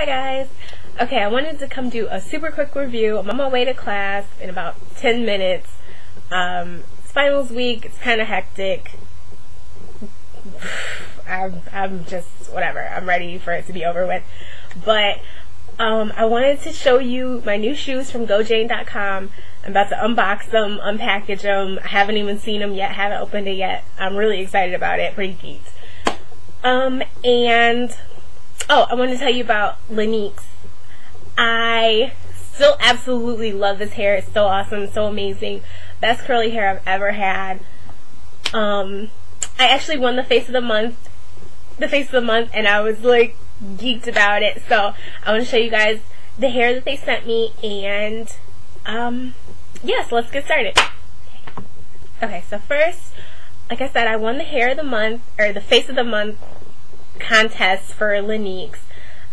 Hi guys. Okay, I wanted to come do a super quick review. I'm on my way to class in about 10 minutes. Um, it's finals week. It's kind of hectic. I'm, I'm just, whatever. I'm ready for it to be over with. But um, I wanted to show you my new shoes from GoJane.com. I'm about to unbox them, unpackage them. I haven't even seen them yet, haven't opened it yet. I'm really excited about it, pretty geeked. Um, and, oh, I want to tell you about Laniks. I still absolutely love this hair. It's so awesome, so amazing. Best curly hair I've ever had. Um, I actually won the face of the month, the face of the month, and I was like geeked about it. So I want to show you guys the hair that they sent me, and um, yes, let's get started. Okay, so first, like I said, I won the hair of the month or the face of the month contest for Laniks.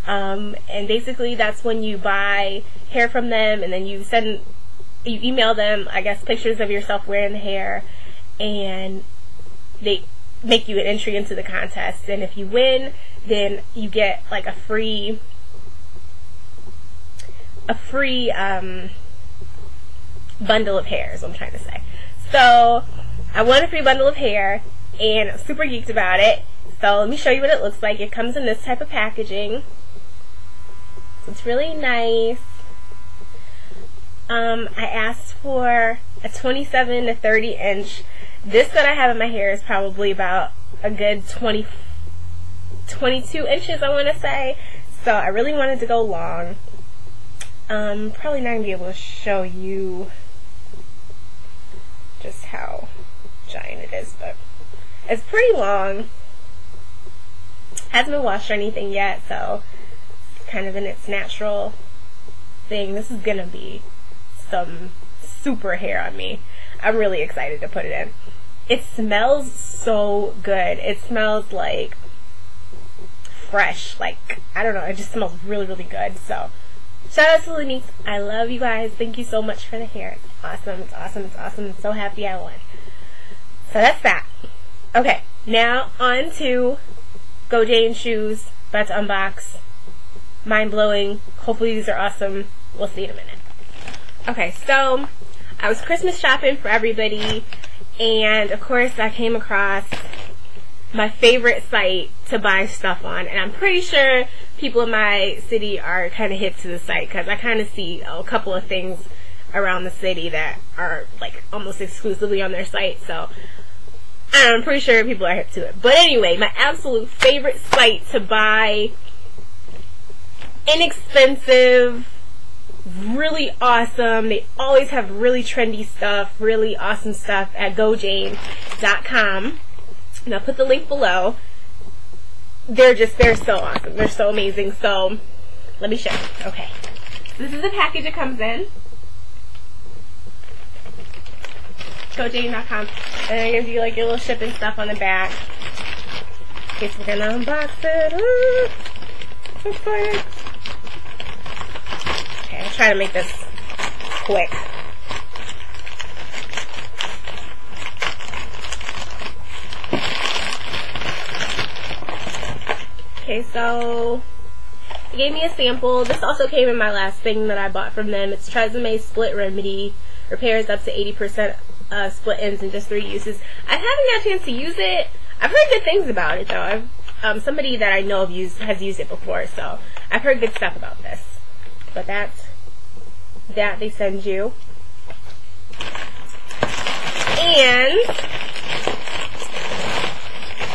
Um, and basically, that's when you buy hair from them, and then you send, you email them, I guess, pictures of yourself wearing the hair, and they make you an entry into the contest. And if you win, then you get like a free, a free um, bundle of hair. Is what I'm trying to say. So I won a free bundle of hair, and I'm super geeked about it. So let me show you what it looks like. It comes in this type of packaging. It's really nice. Um, I asked for a 27 to 30 inch. This that I have in my hair is probably about a good 20, 22 inches, I want to say. So I really wanted to go long. Um, probably not going to be able to show you just how giant it is, but it's pretty long. Hasn't been washed or anything yet, so kind of in its natural thing. This is gonna be some super hair on me. I'm really excited to put it in. It smells so good. It smells like fresh. Like, I don't know, it just smells really, really good. So, shout out to Laniks. I love you guys. Thank you so much for the hair. It's awesome. It's awesome. It's awesome. I'm so happy I won. So that's that. Okay, now on to Go Jane shoes. About to unbox mind blowing. Hopefully these are awesome. We'll see in a minute. Okay, so I was Christmas shopping for everybody, and of course I came across my favorite site to buy stuff on, and I'm pretty sure people in my city are kind of hip to the site because I kind of see a couple of things around the city that are like almost exclusively on their site. So I'm pretty sure people are hip to it. But anyway, my absolute favorite site to buy inexpensive, really awesome. They always have really trendy stuff, really awesome stuff at gojane.com. And I'll put the link below. They're just, they're so awesome. They're so amazing. So, let me show you. Okay. This is the package it comes in. GoJane.com. And I'm going to do like your little shipping stuff on the back. Okay, so we're going to unbox it. Ooh, so excited. Okay, I'll try to make this quick. Okay, so they gave me a sample. This also came in my last thing that I bought from them. It's Tresemme Split Remedy. Repairs up to 80% uh, split ends in just three uses. I haven't had a chance to use it. I've heard good things about it though. I've, um, somebody that I know of used, has used it before, so I've heard good stuff about this. But that's that they send you. And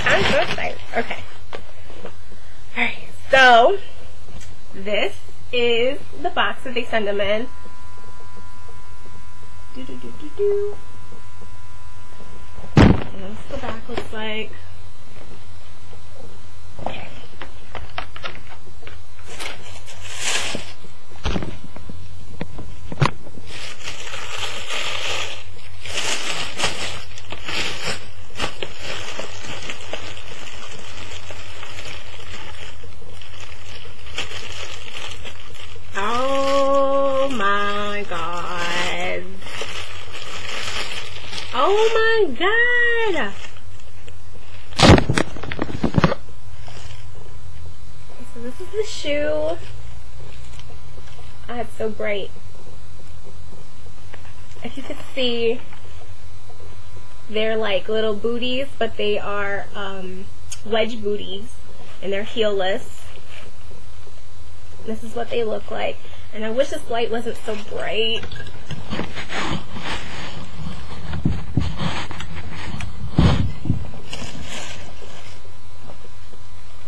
I'm so excited. Okay. Alright, so this is the box that they send them in. Do do do do do. This the back looks like. Okay. Oh my god. Oh my god! So this is the shoe. Ah, it's so bright. If you could see, they're like little booties, but they are um, wedge booties, and they're heelless. This is what they look like. And I wish this light wasn't so bright.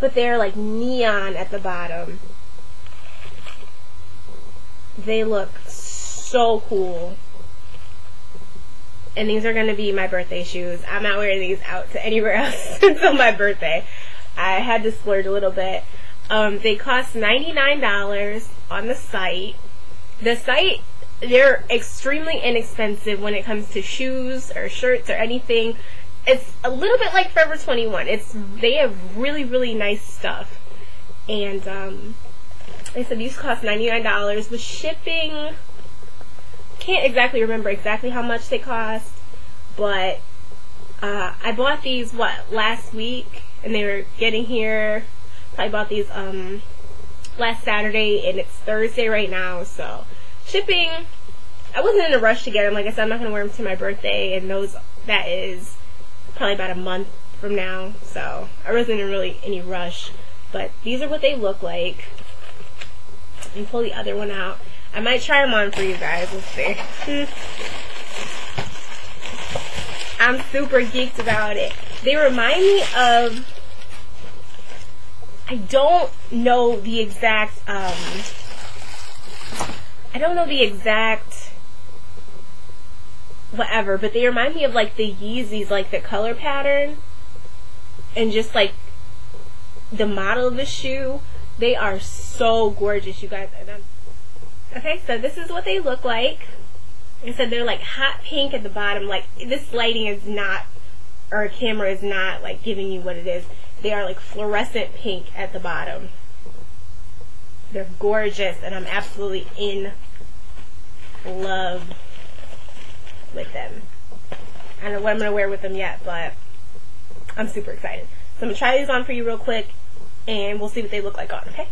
But they're like neon at the bottom. They look so cool. And these are going to be my birthday shoes. I'm not wearing these out to anywhere else until my birthday. I had to splurge a little bit. Um, they cost $99 on the site. The site, they're extremely inexpensive when it comes to shoes or shirts or anything. It's a little bit like Forever 21. It's They have really, really nice stuff. And um, they said these cost $99 with shipping. Can't exactly remember exactly how much they cost, but uh, I bought these, what, last week? And they were getting here I bought these um last Saturday and it's Thursday right now, so shipping. I wasn't in a rush to get them. Like I said, I'm not gonna wear them to my birthday, and those that is probably about a month from now. So I wasn't in really any rush. But these are what they look like. Let me pull the other one out. I might try them on for you guys. Let's see. I'm super geeked about it. They remind me of I don't know the exact, um, I don't know the exact whatever, but they remind me of like the Yeezys, like the color pattern and just like the model of the shoe. They are so gorgeous, you guys. Okay, so this is what they look like. I said they're like hot pink at the bottom. Like this lighting is not, or camera is not like giving you what it is. They are like fluorescent pink at the bottom. They're gorgeous, and I'm absolutely in love with them. I don't know what I'm going to wear with them yet, but I'm super excited. So I'm going to try these on for you real quick, and we'll see what they look like on, okay?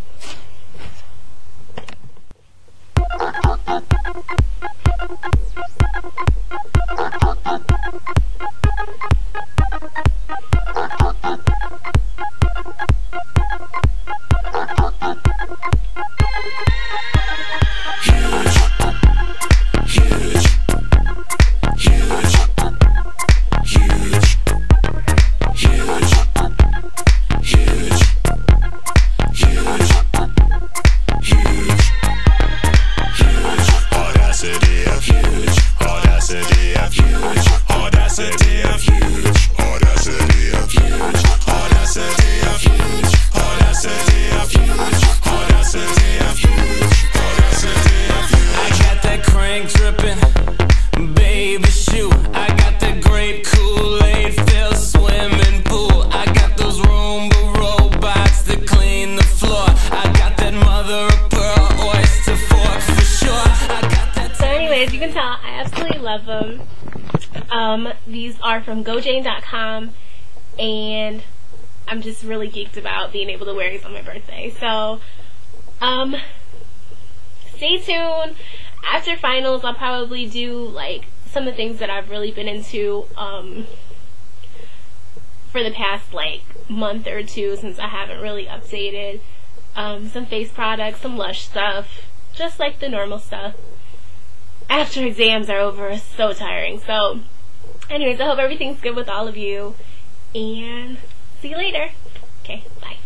Um, these are from GoJane.com, and I'm just really geeked about being able to wear these on my birthday. So, um, stay tuned. After finals, I'll probably do like some of the things that I've really been into um, for the past like month or two since I haven't really updated. Um, some face products, some Lush stuff, just like the normal stuff after exams are over so tiring. So, anyways, I hope everything's good with all of you, and see you later. Okay, bye.